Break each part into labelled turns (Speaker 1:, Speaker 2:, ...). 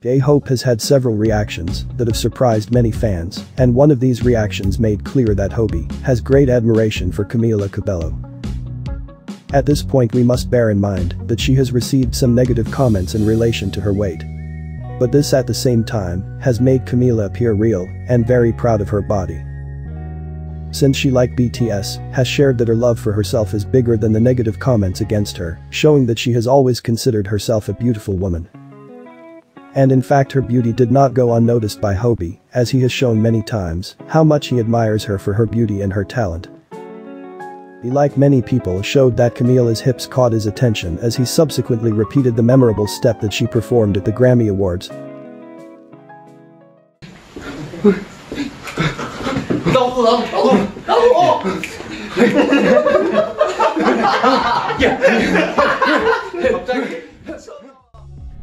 Speaker 1: J-Hope has had several reactions that have surprised many fans, and one of these reactions made clear that Hobi has great admiration for Camila Cabello. At this point we must bear in mind that she has received some negative comments in relation to her weight. But this at the same time has made Camila appear real and very proud of her body. Since she like BTS, has shared that her love for herself is bigger than the negative comments against her, showing that she has always considered herself a beautiful woman. And in fact her beauty did not go unnoticed by Hobi, as he has shown many times how much he admires her for her beauty and her talent. He like many people showed that Camila's hips caught his attention as he subsequently repeated the memorable step that she performed at the Grammy Awards.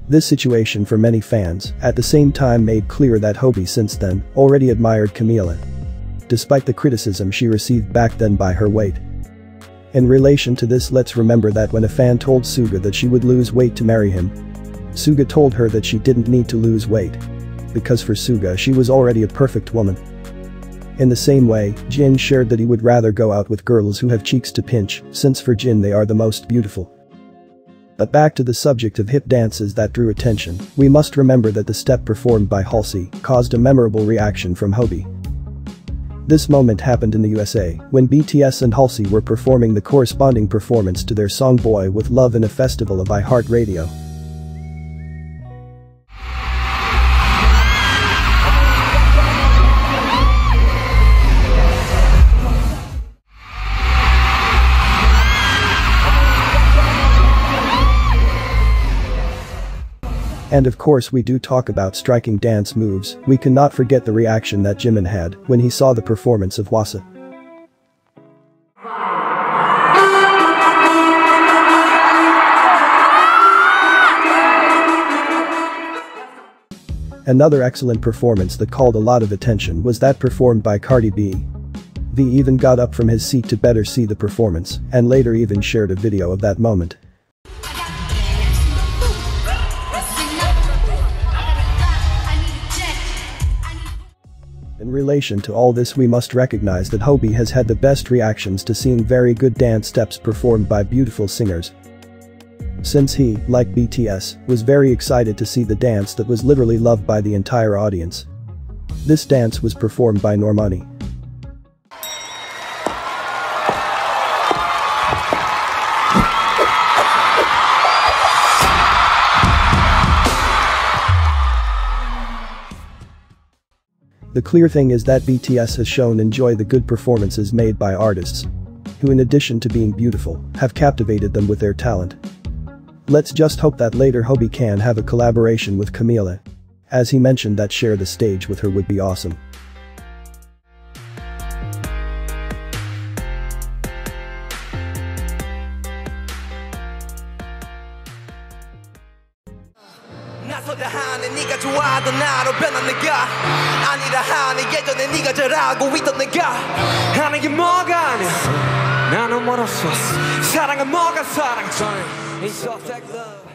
Speaker 1: This situation for many fans, at the same time made clear that Hobi since then, already admired Camila. Despite the criticism she received back then by her weight. In relation to this let's remember that when a fan told Suga that she would lose weight to marry him, Suga told her that she didn't need to lose weight. Because for Suga she was already a perfect woman. In the same way, Jin shared that he would rather go out with girls who have cheeks to pinch, since for Jin they are the most beautiful. But back to the subject of hip dances that drew attention, we must remember that the step performed by Halsey caused a memorable reaction from Hobi. This moment happened in the USA when BTS and Halsey were performing the corresponding performance to their song Boy with Luv in a festival of iHeartRadio. And of course we do talk about striking dance moves, we cannot forget the reaction that Jimin had when he saw the performance of Hwasa. Another excellent performance that called a lot of attention was that performed by Cardi B. V even got up from his seat to better see the performance and later even shared a video of that moment. In relation to all this we must recognize that Hobi has had the best reactions to seeing very good dance steps performed by beautiful singers. Since he, like BTS, was very excited to see the dance that was literally loved by the entire audience. This dance was performed by Normani. The clear thing is that BTS has shown enjoy the good performances made by artists. Who in addition to being beautiful, have captivated them with their talent. Let's just hope that later Hobi can have a collaboration with Camila. As he mentioned that share the stage with her would be awesome.
Speaker 2: 나서자 하네 네가 좋아하던 나로 변한 내가. 아니라 하네 예전에 네가 잘하고 있던 내가. 하는 게 뭐가 아냐 나는 멀었어. 사랑은 뭐가 사랑? It's all that love